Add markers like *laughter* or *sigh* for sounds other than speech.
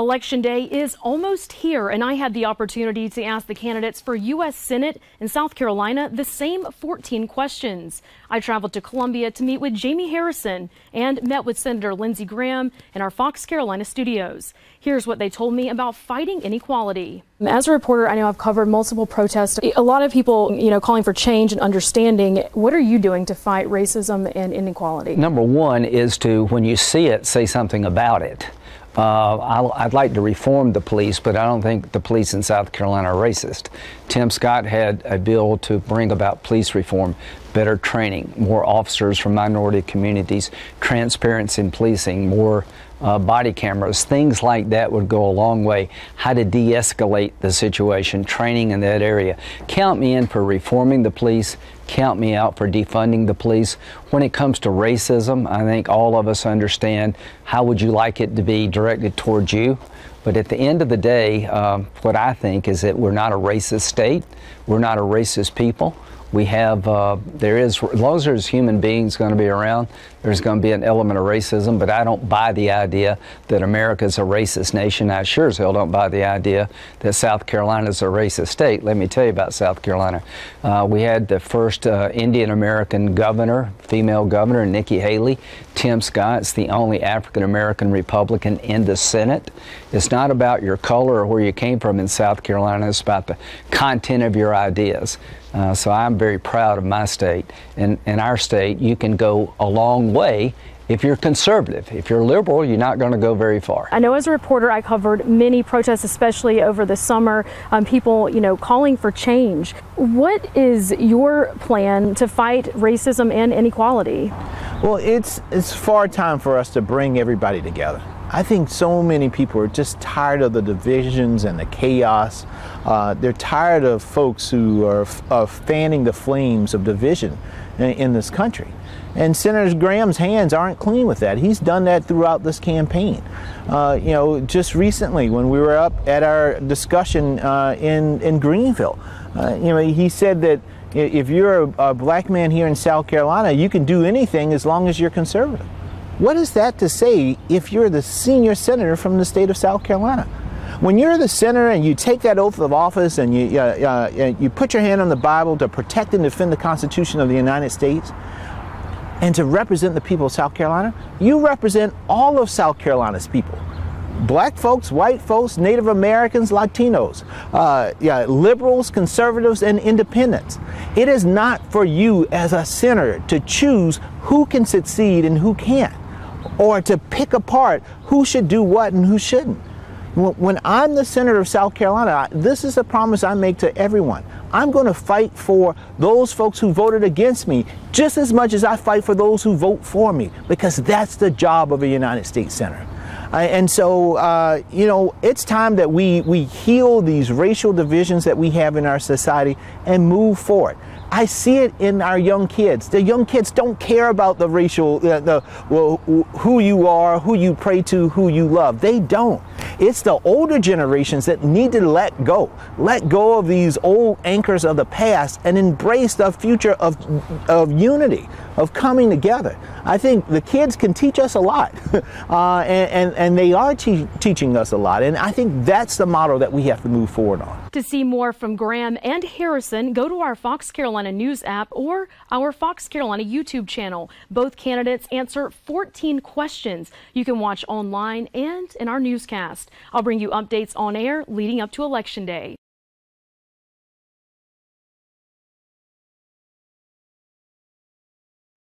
Election day is almost here, and I had the opportunity to ask the candidates for U.S. Senate in South Carolina the same 14 questions. I traveled to Columbia to meet with Jaime Harrison and met with Senator Lindsey Graham in our Fox Carolina studios. Here's what they told me about fighting inequality. As a reporter, I know I've covered multiple protests. A lot of people, you know, calling for change and understanding. What are you doing to fight racism and inequality? Number one is to, when you see it, say something about it. Uh, I, would like to reform the police, but I don't think the police in South Carolina are racist. Tim Scott had a bill to bring about police reform, better training, more officers from minority communities, transparency in policing, more uh, body cameras, things like that would go a long way. How to de escalate the situation, training in that area. Count me in for reforming the police, count me out for defunding the police. When it comes to racism, I think all of us understand how would you like it to be directed towards you. But at the end of the day, um, what I think is that we're not a racist state, we're not a racist people. We have, uh, there is, as long as there's human beings going to be around, there's going to be an element of racism, but I don't buy the idea that America is a racist nation. I sure as hell don't buy the idea that South Carolina is a racist state. Let me tell you about South Carolina. Uh, we had the first uh, Indian American governor, female governor, Nikki Haley. Tim Scott's the only African American Republican in the Senate. It's not about your color or where you came from in South Carolina, it's about the content of your ideas. Uh, so I'm very proud of my state. And in our state, you can go a long way if you're conservative. If you're liberal, you're not going to go very far. I know as a reporter, I covered many protests, especially over the summer, um, people, you know, calling for change. What is your plan to fight racism and inequality? Well, it's, it's far time for us to bring everybody together. I think so many people are just tired of the divisions and the chaos. Uh, they're tired of folks who are, fanning the flames of division in, in, this country. And Senator Graham's hands aren't clean with that. He's done that throughout this campaign. Uh, you know, just recently when we were up at our discussion uh, in, in Greenville, uh, you know, he said that if you're a, a black man here in South Carolina, you can do anything as long as you're conservative. What is that to say if you're the senior senator from the state of South Carolina? When you're the senator and you take that oath of office and you, uh, uh, you put your hand on the Bible to protect and defend the Constitution of the United States and to represent the people of South Carolina, you represent all of South Carolina's people black folks, white folks, Native Americans, Latinos, uh, yeah, liberals, conservatives, and independents. It is not for you as a senator to choose who can succeed and who can't or to pick apart who should do what and who shouldn't. When I'm the senator of South Carolina, this is a promise I make to everyone. I'm going to fight for those folks who voted against me just as much as I fight for those who vote for me because that's the job of a United States senator. And so, uh, you know, it's time that we, we heal these racial divisions that we have in our society and move forward. I see it in our young kids. The young kids don't care about the racial, uh, the, well, who you are, who you pray to, who you love. They don't. It's the older generations that need to let go. Let go of these old anchors of the past and embrace the future of, of unity, of coming together. I think the kids can teach us a lot, *laughs* uh, and, and, and, they are te teaching us a lot. And I think that's the model that we have to move forward on. To see more from Graham and Harrison, go to our Fox Carolina News app or our Fox Carolina YouTube channel. Both candidates answer 14 questions you can watch online and in our newscast. I'll bring you updates on air leading up to Election Day.